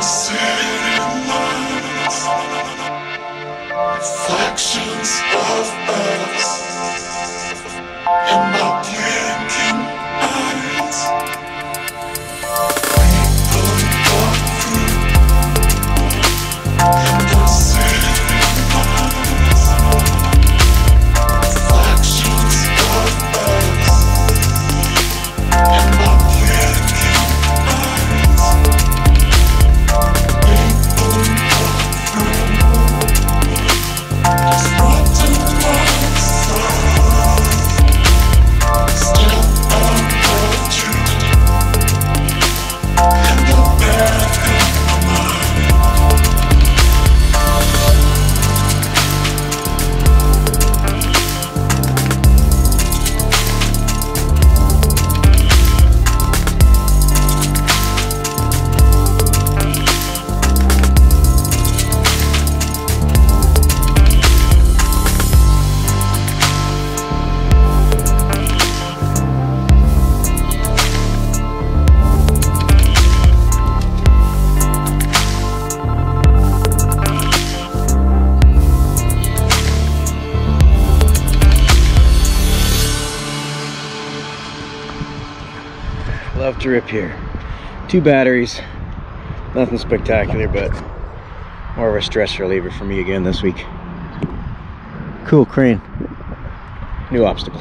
the Love to rip here. Two batteries, nothing spectacular, but more of a stress reliever for me again this week. Cool crane. New obstacle.